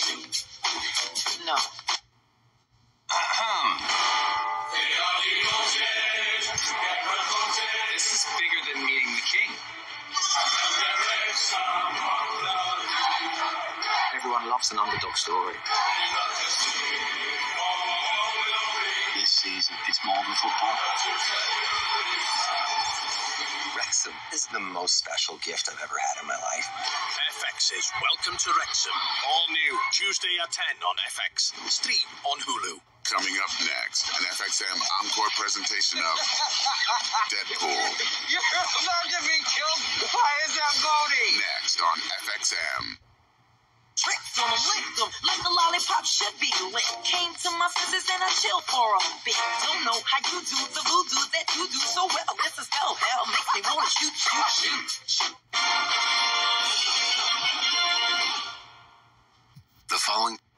No. Uh-huh. this is bigger than meeting the king. Everyone loves an underdog story. This season, is more than football. Wrexham is the most special gift I've ever had in my life. FX is Welcome to Wrexham. All new Tuesday at 10 on FX. Stream on Hulu. Coming up next, an FXM encore presentation of Deadpool. You're about to be killed by a Zamboni. Next on FXM. Trick them, lick them, like the lollipop should be lit. Came to my senses and I chill for a bit. Don't know how you do the voodoo that you do so well. This is hell, hell makes me wanna shoot, shoot, shoot, following